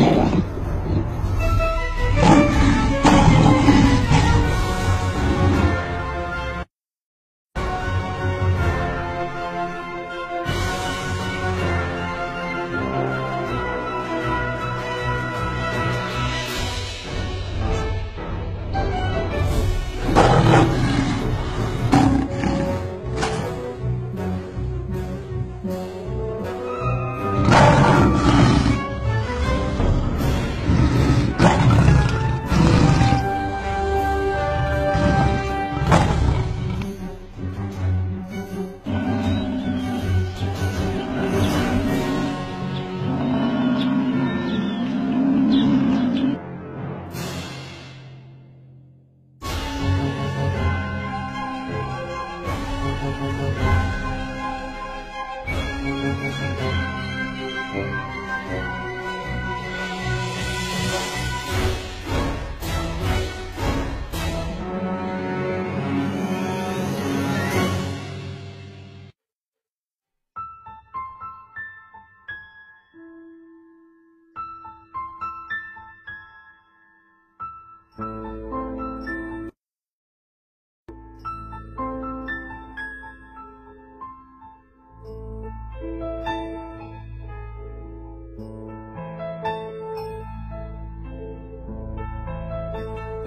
な。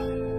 Bye.